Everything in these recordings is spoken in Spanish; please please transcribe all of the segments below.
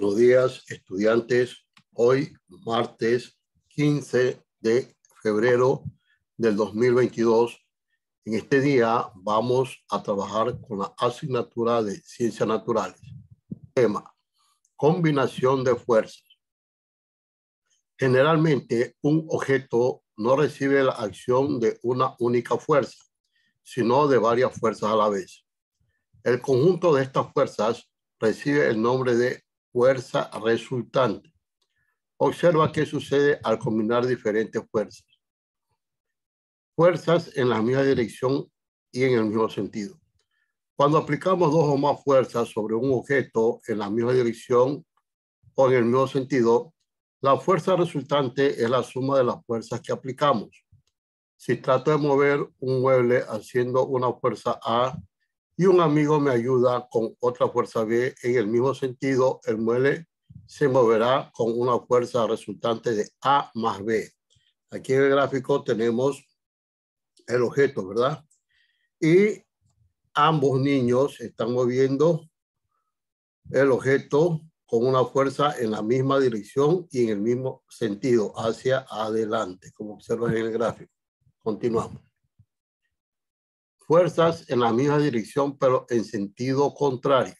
Buenos días, estudiantes. Hoy, martes 15 de febrero del 2022. En este día vamos a trabajar con la asignatura de Ciencias Naturales. Tema, combinación de fuerzas. Generalmente, un objeto no recibe la acción de una única fuerza, sino de varias fuerzas a la vez. El conjunto de estas fuerzas recibe el nombre de fuerza resultante. Observa qué sucede al combinar diferentes fuerzas. Fuerzas en la misma dirección y en el mismo sentido. Cuando aplicamos dos o más fuerzas sobre un objeto en la misma dirección o en el mismo sentido, la fuerza resultante es la suma de las fuerzas que aplicamos. Si trato de mover un mueble haciendo una fuerza A y un amigo me ayuda con otra fuerza B en el mismo sentido, el mueble se moverá con una fuerza resultante de A más B. Aquí en el gráfico tenemos el objeto, ¿verdad? Y ambos niños están moviendo el objeto con una fuerza en la misma dirección y en el mismo sentido, hacia adelante, como observan en el gráfico. Continuamos fuerzas en la misma dirección, pero en sentido contrario.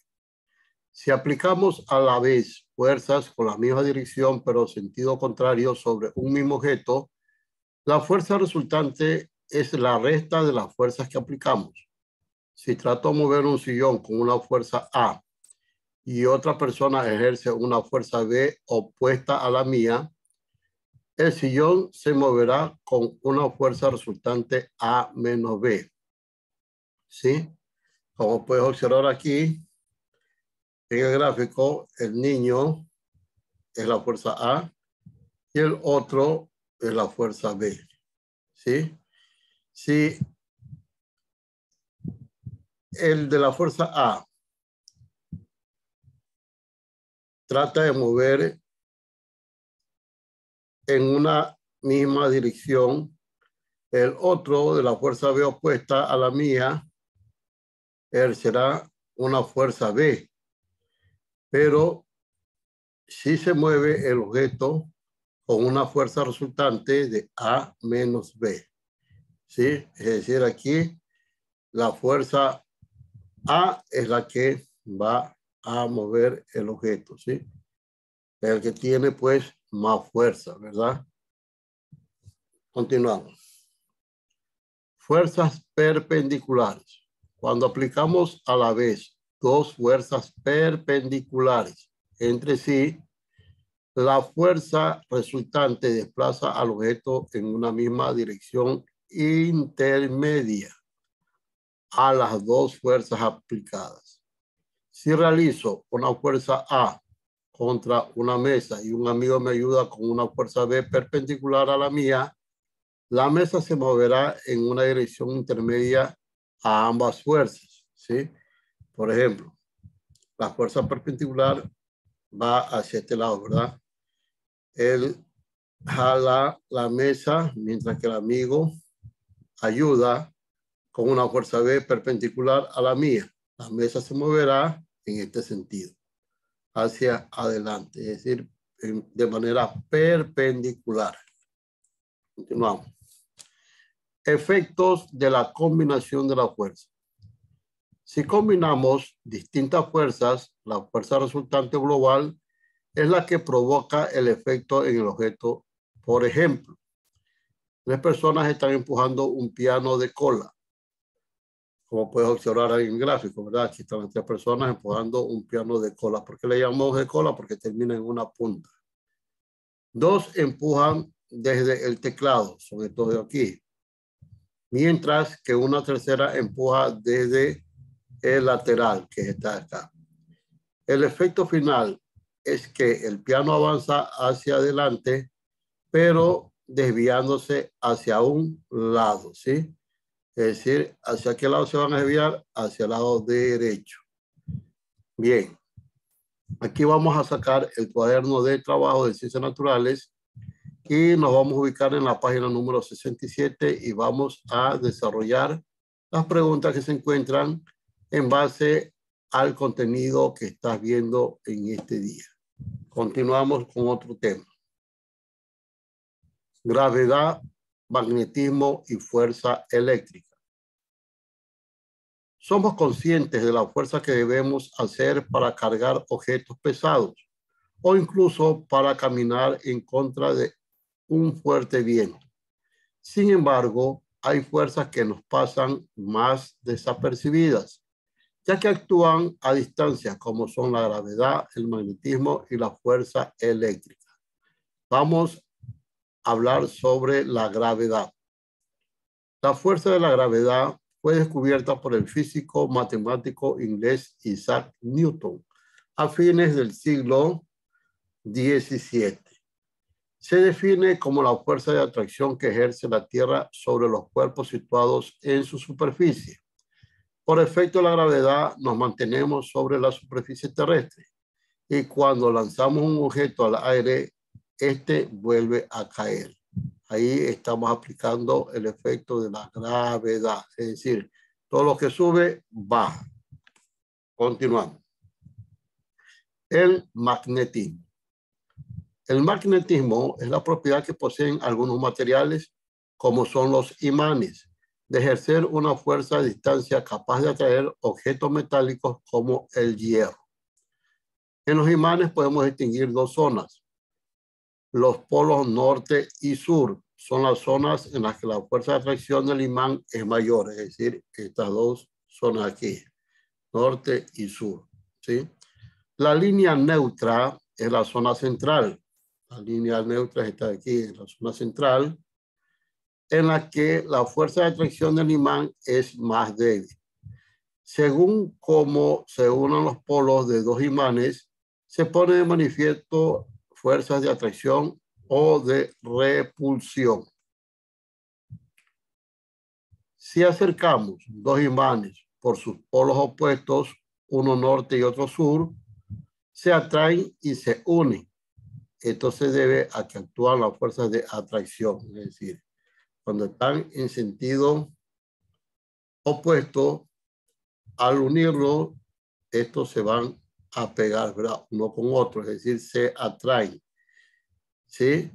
Si aplicamos a la vez fuerzas con la misma dirección, pero sentido contrario sobre un mismo objeto, la fuerza resultante es la resta de las fuerzas que aplicamos. Si trato de mover un sillón con una fuerza A y otra persona ejerce una fuerza B opuesta a la mía, el sillón se moverá con una fuerza resultante A menos B. ¿sí? Como puedes observar aquí, en el gráfico, el niño es la fuerza A y el otro es la fuerza B, ¿sí? Si el de la fuerza A trata de mover en una misma dirección, el otro de la fuerza B opuesta a la mía él será una fuerza B. Pero si se mueve el objeto con una fuerza resultante de A menos B. ¿Sí? Es decir, aquí la fuerza A es la que va a mover el objeto, ¿sí? El que tiene pues más fuerza, ¿verdad? Continuamos. Fuerzas perpendiculares. Cuando aplicamos a la vez dos fuerzas perpendiculares entre sí, la fuerza resultante desplaza al objeto en una misma dirección intermedia a las dos fuerzas aplicadas. Si realizo una fuerza A contra una mesa y un amigo me ayuda con una fuerza B perpendicular a la mía, la mesa se moverá en una dirección intermedia a ambas fuerzas, ¿sí? Por ejemplo, la fuerza perpendicular va hacia este lado, ¿verdad? Él jala la mesa mientras que el amigo ayuda con una fuerza B perpendicular a la mía. La mesa se moverá en este sentido, hacia adelante, es decir, de manera perpendicular. Continuamos. Efectos de la combinación de la fuerza. Si combinamos distintas fuerzas, la fuerza resultante global es la que provoca el efecto en el objeto. Por ejemplo, tres personas están empujando un piano de cola. Como puedes observar ahí en el gráfico, ¿verdad? Aquí están tres personas empujando un piano de cola. ¿Por qué le llamamos de cola? Porque termina en una punta. Dos empujan desde el teclado, sobre todo aquí mientras que una tercera empuja desde el lateral que está acá. El efecto final es que el piano avanza hacia adelante, pero desviándose hacia un lado, ¿sí? Es decir, ¿hacia qué lado se van a desviar? Hacia el lado derecho. Bien. Aquí vamos a sacar el cuaderno de trabajo de ciencias naturales y nos vamos a ubicar en la página número 67 y vamos a desarrollar las preguntas que se encuentran en base al contenido que estás viendo en este día. Continuamos con otro tema. Gravedad, magnetismo y fuerza eléctrica. Somos conscientes de la fuerza que debemos hacer para cargar objetos pesados o incluso para caminar en contra de un fuerte viento. Sin embargo, hay fuerzas que nos pasan más desapercibidas, ya que actúan a distancia, como son la gravedad, el magnetismo y la fuerza eléctrica. Vamos a hablar sobre la gravedad. La fuerza de la gravedad fue descubierta por el físico matemático inglés Isaac Newton a fines del siglo XVII se define como la fuerza de atracción que ejerce la Tierra sobre los cuerpos situados en su superficie. Por efecto de la gravedad, nos mantenemos sobre la superficie terrestre y cuando lanzamos un objeto al aire, este vuelve a caer. Ahí estamos aplicando el efecto de la gravedad, es decir, todo lo que sube, baja. Continuamos. El magnetismo. El magnetismo es la propiedad que poseen algunos materiales, como son los imanes, de ejercer una fuerza a distancia capaz de atraer objetos metálicos como el hierro. En los imanes podemos distinguir dos zonas. Los polos norte y sur son las zonas en las que la fuerza de atracción del imán es mayor, es decir, estas dos zonas aquí, norte y sur. ¿sí? La línea neutra es la zona central, la línea neutra está aquí en la zona central, en la que la fuerza de atracción del imán es más débil. Según cómo se unan los polos de dos imanes, se pone de manifiesto fuerzas de atracción o de repulsión. Si acercamos dos imanes por sus polos opuestos, uno norte y otro sur, se atraen y se unen esto se debe a que actúan las fuerzas de atracción, es decir, cuando están en sentido opuesto, al unirlo, estos se van a pegar, ¿verdad? Uno con otro, es decir, se atraen. ¿Sí?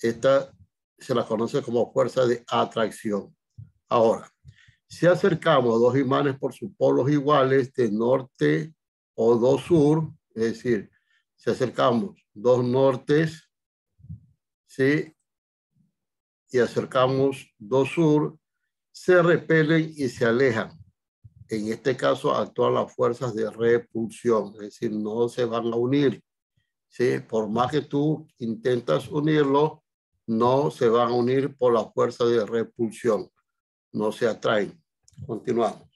Esta se la conoce como fuerza de atracción. Ahora, si acercamos dos imanes por sus polos iguales de norte o dos sur, es decir, si acercamos dos nortes, ¿sí? Y acercamos dos sur, se repelen y se alejan. En este caso actúan las fuerzas de repulsión, es decir, no se van a unir. ¿sí? Por más que tú intentas unirlo, no se van a unir por la fuerza de repulsión. No se atraen. Continuamos.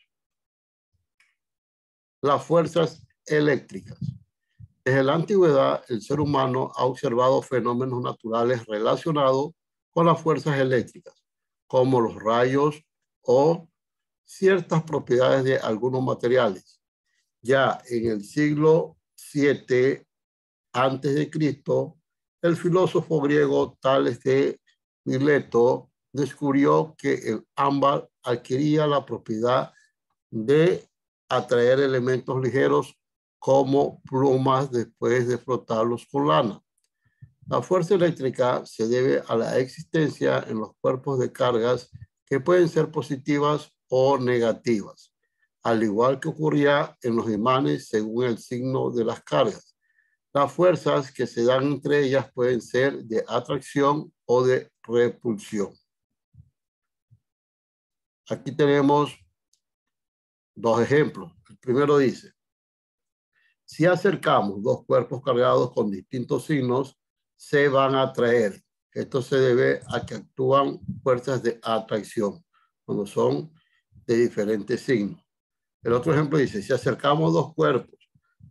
Las fuerzas eléctricas. Desde la antigüedad, el ser humano ha observado fenómenos naturales relacionados con las fuerzas eléctricas, como los rayos o ciertas propiedades de algunos materiales. Ya en el siglo VII antes de Cristo, el filósofo griego Tales de Mileto descubrió que el ámbar adquiría la propiedad de atraer elementos ligeros como plumas después de frotarlos con lana. La fuerza eléctrica se debe a la existencia en los cuerpos de cargas que pueden ser positivas o negativas, al igual que ocurría en los imanes según el signo de las cargas. Las fuerzas que se dan entre ellas pueden ser de atracción o de repulsión. Aquí tenemos dos ejemplos. El primero dice, si acercamos dos cuerpos cargados con distintos signos, se van a atraer. Esto se debe a que actúan fuerzas de atracción cuando son de diferentes signos. El otro ejemplo dice, si acercamos dos cuerpos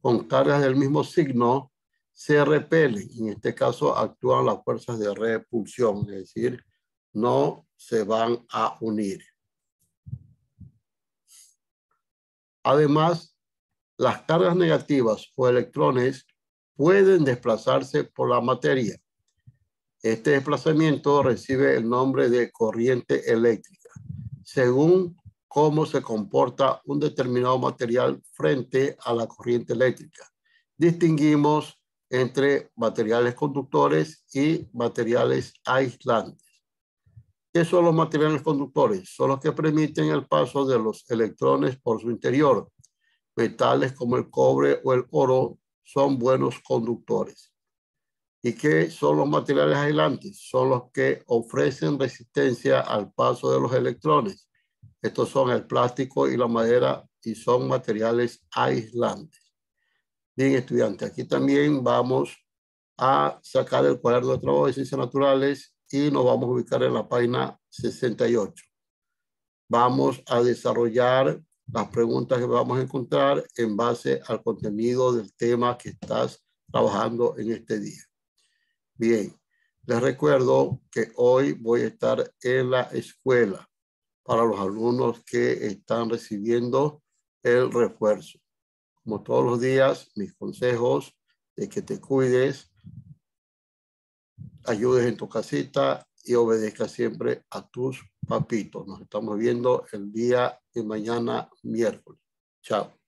con cargas del mismo signo, se repelen. En este caso actúan las fuerzas de repulsión, es decir, no se van a unir. Además, las cargas negativas o electrones pueden desplazarse por la materia. Este desplazamiento recibe el nombre de corriente eléctrica, según cómo se comporta un determinado material frente a la corriente eléctrica. Distinguimos entre materiales conductores y materiales aislantes. ¿Qué son los materiales conductores? Son los que permiten el paso de los electrones por su interior. Metales como el cobre o el oro son buenos conductores. ¿Y qué son los materiales aislantes? Son los que ofrecen resistencia al paso de los electrones. Estos son el plástico y la madera y son materiales aislantes. Bien, estudiantes, aquí también vamos a sacar el cuaderno de trabajo de ciencias naturales y nos vamos a ubicar en la página 68. Vamos a desarrollar las preguntas que vamos a encontrar en base al contenido del tema que estás trabajando en este día. Bien, les recuerdo que hoy voy a estar en la escuela para los alumnos que están recibiendo el refuerzo como todos los días, mis consejos de que te cuides, ayudes en tu casita y obedezcas siempre a tus papitos. Nos estamos viendo el día de mañana miércoles. Chao.